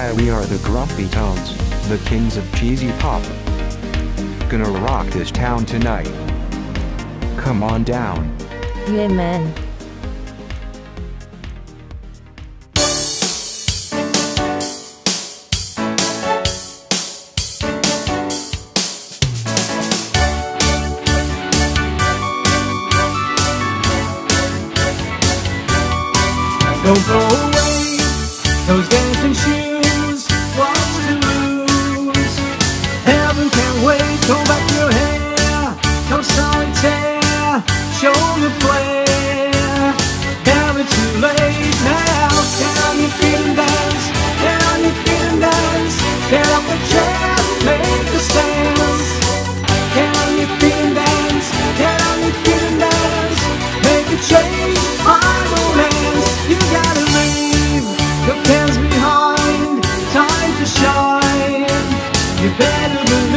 Hi, we are the Grumpytones, the kings of cheesy pop. Gonna rock this town tonight. Come on down. Yeah, man. Don't throw away those dancing shoes. Off the chair. Make your feet and dance. Your feet dance. Make change. You gotta leave the behind. Time to shine. You better believe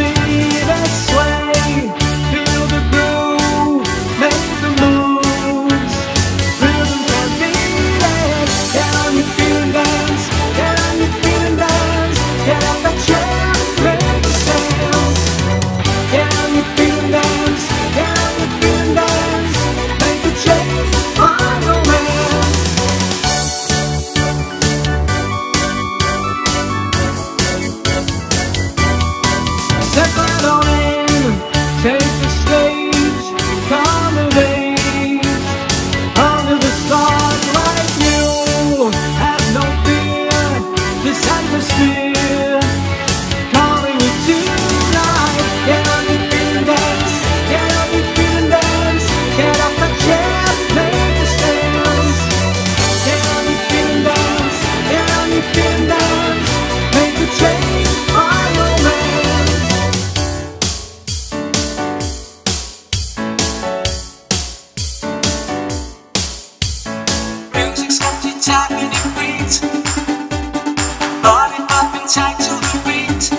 tight to the beat.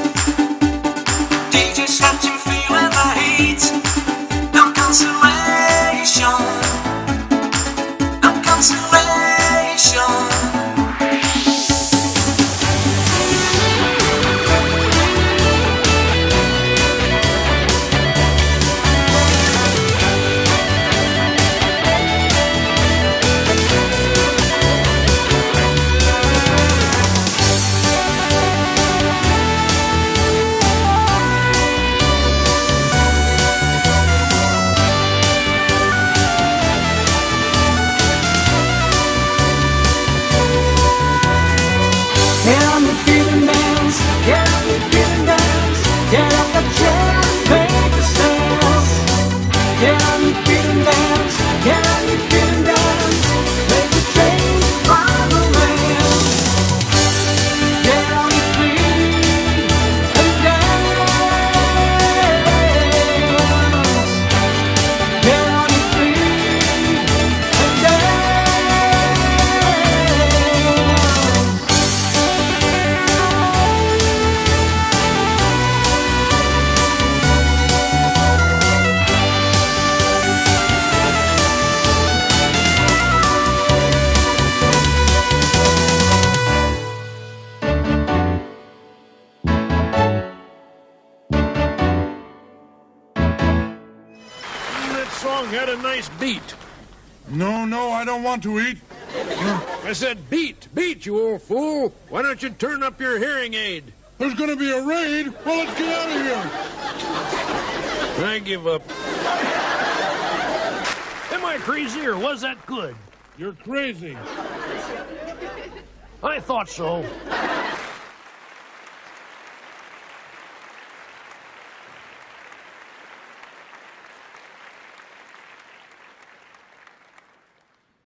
The heat. No consolation. Get on song had a nice beat. No, no, I don't want to eat. I said beat, beat, you old fool. Why don't you turn up your hearing aid? There's gonna be a raid. Well, let's get out of here. I give up. Am I crazy or was that good? You're crazy. I thought so.